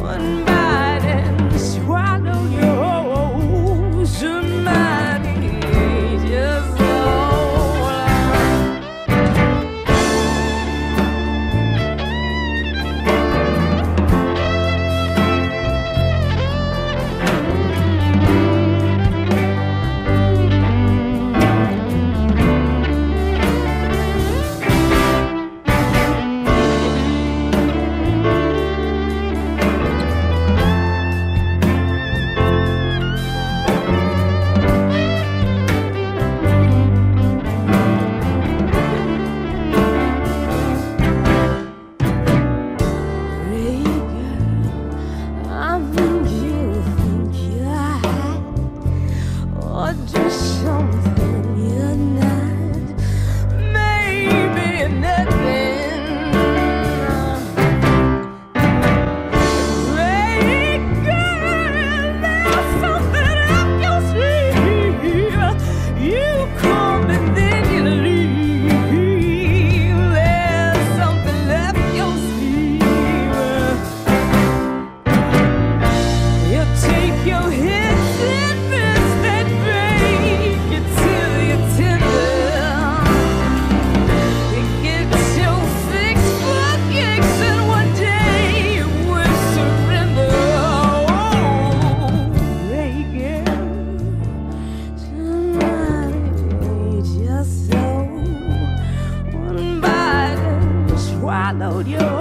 One you.